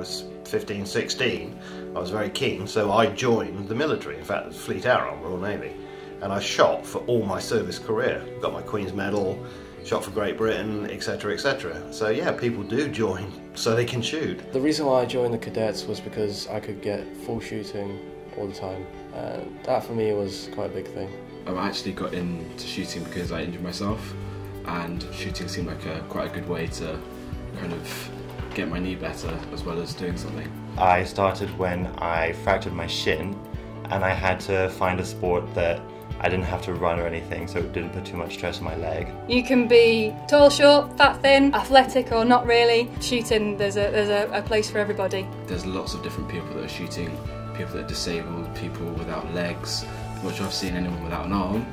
was 15, 16, I was very keen, so I joined the military. In fact, Fleet Air Arm, Royal Navy. And I shot for all my service career. Got my Queen's Medal, shot for Great Britain, etc., etc. So yeah, people do join so they can shoot. The reason why I joined the cadets was because I could get full shooting all the time. And that for me was quite a big thing. I actually got into shooting because I injured myself and shooting seemed like a quite a good way to kind of get my knee better as well as doing something. I started when I fractured my shin and I had to find a sport that I didn't have to run or anything, so it didn't put too much stress on my leg. You can be tall, short, fat, thin, athletic, or not really. Shooting, there's a there's a, a place for everybody. There's lots of different people that are shooting, people that are disabled, people without legs. I'm not sure I've seen anyone without an arm,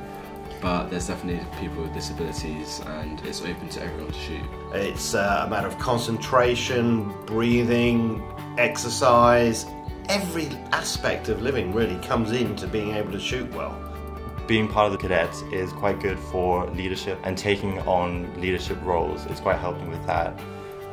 but there's definitely people with disabilities and it's open to everyone to shoot. It's uh, a matter of concentration, breathing, exercise. Every aspect of living really comes into being able to shoot well. Being part of the cadets is quite good for leadership and taking on leadership roles is quite helping with that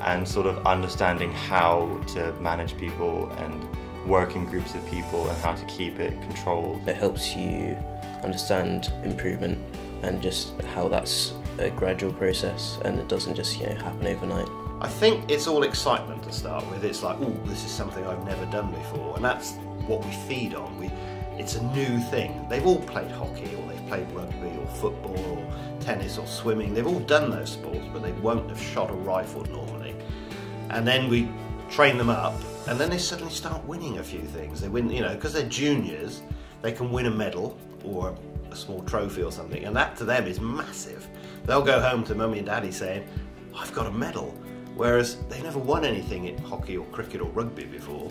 and sort of understanding how to manage people and work in groups of people and how to keep it controlled. It helps you understand improvement and just how that's a gradual process and it doesn't just you know happen overnight. I think it's all excitement to start with. It's like, oh, this is something I've never done before, and that's what we feed on. We, it's a new thing. They've all played hockey, or they've played rugby, or football, or tennis, or swimming. They've all done those sports, but they won't have shot a rifle normally. And then we train them up, and then they suddenly start winning a few things. They win, you know, because they're juniors, they can win a medal or a small trophy or something, and that to them is massive. They'll go home to mummy and daddy saying, I've got a medal. Whereas they never won anything in hockey or cricket or rugby before.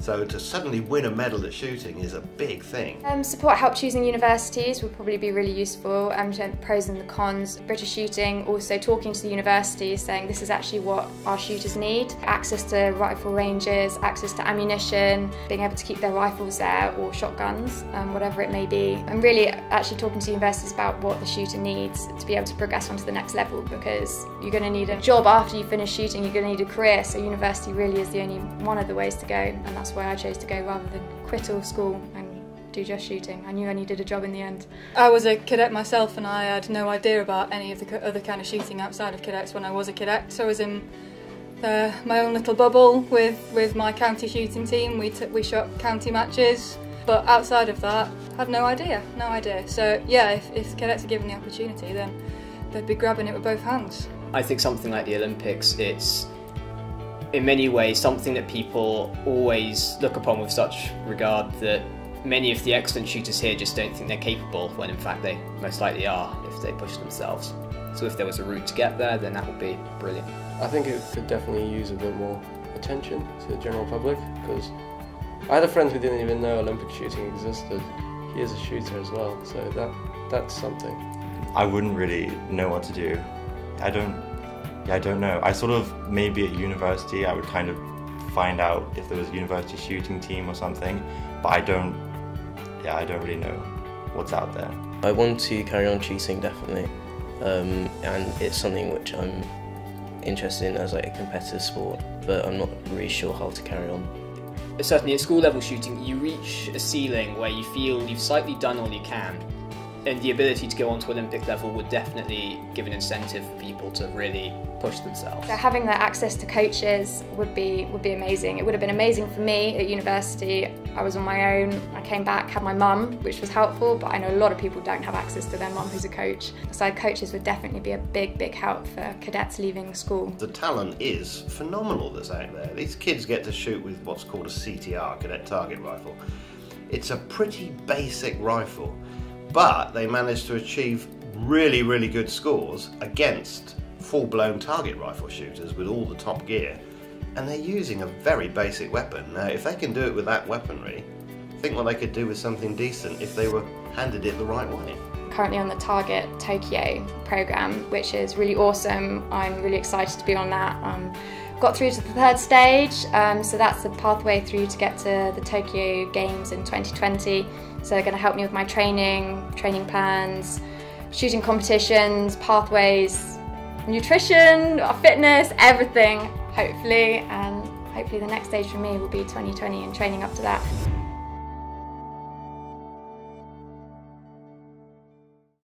So to suddenly win a medal at shooting is a big thing. Um, support help choosing universities would probably be really useful. Um, pros and the cons. British shooting, also talking to the universities, saying this is actually what our shooters need. Access to rifle ranges, access to ammunition, being able to keep their rifles there or shotguns, um, whatever it may be. And really actually talking to universities about what the shooter needs to be able to progress onto the next level because you're going to need a job after you finish shooting, you're going to need a career. So university really is the only one of the ways to go and that's why I chose to go rather than quit all school and do just shooting. I knew I needed a job in the end. I was a cadet myself and I had no idea about any of the other kind of shooting outside of cadets when I was a cadet. So I was in uh, my own little bubble with, with my county shooting team. We, we shot county matches. But outside of that, I had no idea, no idea. So yeah, if, if cadets are given the opportunity, then they'd be grabbing it with both hands. I think something like the Olympics, it's in many ways something that people always look upon with such regard that many of the excellent shooters here just don't think they're capable when in fact they most likely are if they push themselves. So if there was a route to get there then that would be brilliant. I think it could definitely use a bit more attention to the general public because I had a friend who didn't even know Olympic shooting existed. He is a shooter as well, so that that's something. I wouldn't really know what to do. I don't yeah, I don't know. I sort of, maybe at university, I would kind of find out if there was a university shooting team or something, but I don't, yeah, I don't really know what's out there. I want to carry on shooting definitely, um, and it's something which I'm interested in as like a competitive sport, but I'm not really sure how to carry on. Certainly at school level shooting, you reach a ceiling where you feel you've slightly done all you can, and the ability to go on to Olympic level would definitely give an incentive for people to really push themselves. So having that access to coaches would be would be amazing. It would have been amazing for me at university. I was on my own. I came back, had my mum, which was helpful, but I know a lot of people don't have access to their mum who's a coach. So coaches would definitely be a big, big help for cadets leaving school. The talent is phenomenal that's out there. These kids get to shoot with what's called a CTR, cadet target rifle. It's a pretty basic rifle but they managed to achieve really, really good scores against full-blown target rifle shooters with all the top gear. And they're using a very basic weapon. Now, if they can do it with that weaponry, think what they could do with something decent if they were handed it the right way. Currently on the Target Tokyo program, which is really awesome. I'm really excited to be on that. Um, got through to the third stage, um, so that's the pathway through to get to the Tokyo Games in 2020. So they're going to help me with my training, training plans, shooting competitions, pathways, nutrition, fitness, everything, hopefully, and hopefully the next stage for me will be 2020 and training up to that.